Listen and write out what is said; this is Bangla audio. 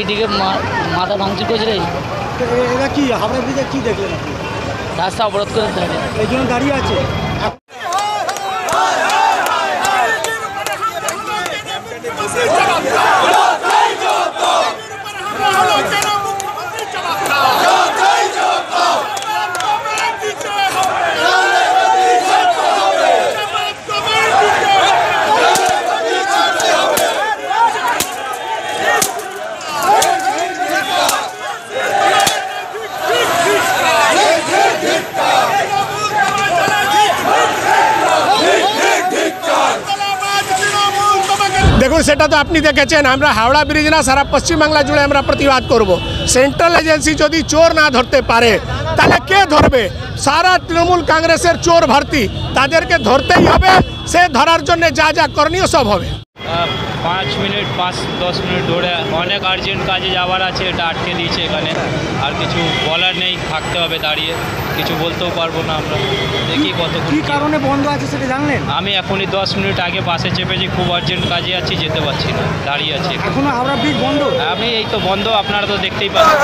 এদিকে মা- মাথা ভাঙচুর করছে রে। তো এ- এরা কি? হাওড়া ব্রিজে কি দেখলেন? আপনি রাস্তা অবরোধ করে দাঁড়িয়ে এই জন্য দাঁড়িয়ে আছে? দেখুন সেটা তো আপনি দেখেছেন। আমরা হাওড়া ব্রিজ না, সারা পশ্চিমবাংলা জুড়ে আমরা প্রতিবাদ করব। সেন্ট্রাল এজেন্সি যদি চোর না ধরতে পারে, তাহলে কে ধরবে? সারা তৃণমূল কংগ্রেসের চোর ভর্তি, তাদেরকে ধরতেই হবে। সে ধরার জন্য যা যা করণীয় সব হবে। পাঁচ মিনিট পাঁচ দশ মিনিট ধরে অনেক আর্জেন্ট কাজে যাওয়ার আছে এটা আটকে দিয়েছে এখানে। আর কিছু বলার নেই থাকতে হবে দাঁড়িয়ে। কিছু বলতেও পারব না আমরা। দেখি কত কি কারণে বন্ধ আছে সেটা জানলেন? আমি এখনই দশ মিনিট আগে বাসে চেপেছি খুব আর্জেন্ট কাজে আছি যেতে পারছি না দাঁড়িয়ে আছি। এখনও হাওড়া ব্রিজ বন্ধ? আমি এই তো বন্ধ আপনারা তো দেখতেই পাচ্ছেন।